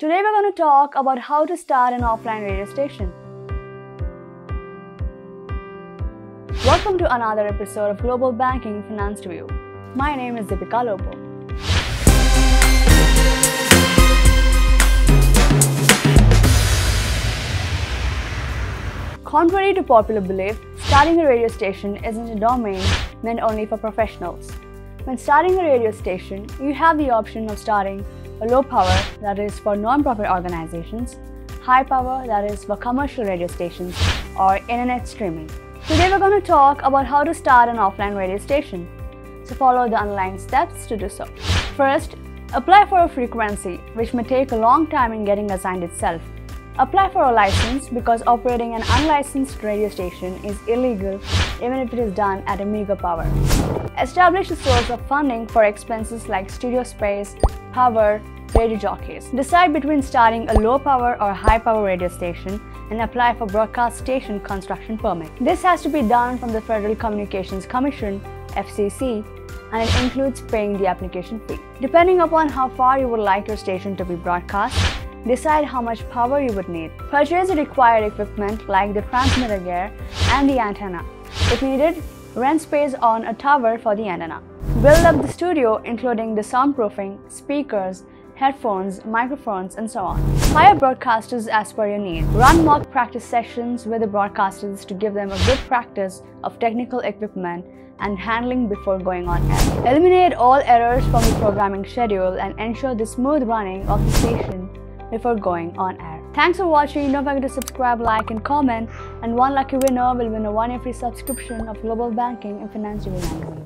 Today we're going to talk about how to start an offline radio station. Welcome to another episode of Global Banking Finance Review. My name is Deepika Lopo. Contrary to popular belief, starting a radio station isn't a domain meant only for professionals. When starting a radio station, you have the option of starting low power that is for non-profit organizations, high power that is for commercial radio stations or internet streaming. Today we're going to talk about how to start an offline radio station. So follow the underlying steps to do so. First, apply for a frequency which may take a long time in getting assigned itself. Apply for a license because operating an unlicensed radio station is illegal even if it is done at a meager power. Establish a source of funding for expenses like studio space, power, radio jockeys. Decide between starting a low power or high power radio station and apply for broadcast station construction permit. This has to be done from the Federal Communications Commission FCC and it includes paying the application fee. Depending upon how far you would like your station to be broadcast, Decide how much power you would need. Purchase the required equipment like the transmitter gear and the antenna. If needed, rent space on a tower for the antenna. Build up the studio including the soundproofing, speakers, headphones, microphones, and so on. Hire broadcasters as per your need. Run mock practice sessions with the broadcasters to give them a good practice of technical equipment and handling before going on air. Eliminate all errors from the programming schedule and ensure the smooth running of the station before going on air. Thanks for watching. Don't forget to subscribe, like, and comment. And one lucky winner will win a one-year free subscription of Global Banking and Finance Review.